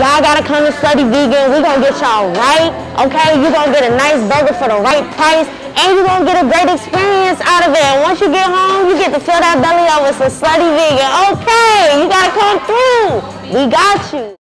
Y'all gotta come to Slutty Vegan. We gonna get y'all right, okay? You gonna get a nice burger for the right price, and you gonna get a great experience out of it. And once you get home, you get to fill that belly up with some Slutty Vegan. Okay, you gotta come through. We got you.